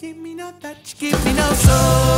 Give me no touch, give me no soul.